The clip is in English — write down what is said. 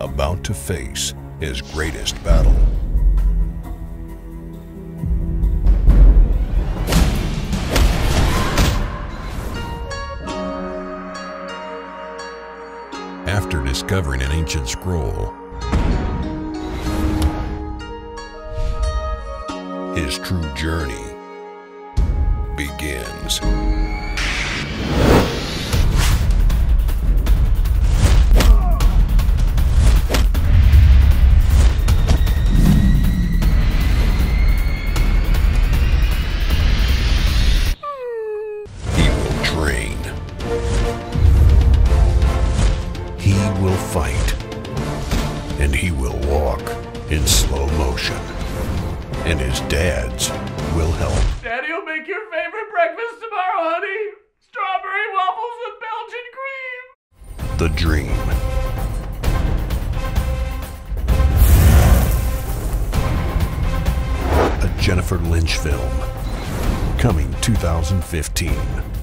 about to face his greatest battle. After discovering an ancient scroll, his true journey begins. Will fight. And he will walk in slow motion. And his dads will help. Daddy will make your favorite breakfast tomorrow, honey. Strawberry waffles with Belgian cream. The Dream. A Jennifer Linch film. Coming 2015.